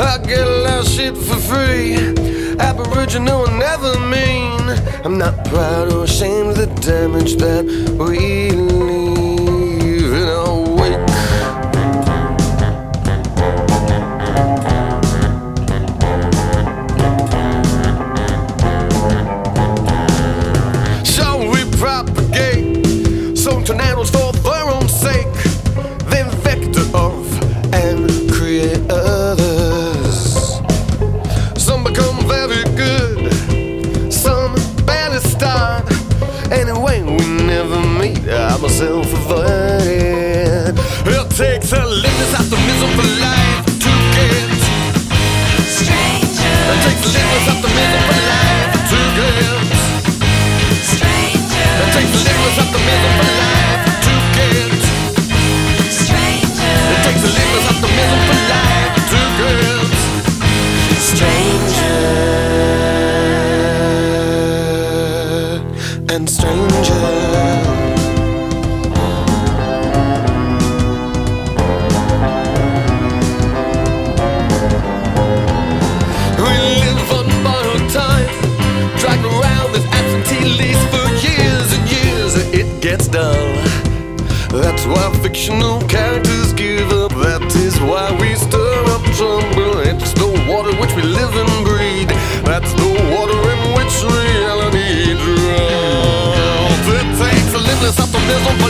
I get a lot of shit for free. Aboriginal will never mean I'm not proud or ashamed of the damage that we leave in our wake. So we propagate some tornadoes for Anyway, we never meet. I'm self-avoided. It takes a little optimism for life and strangers. não no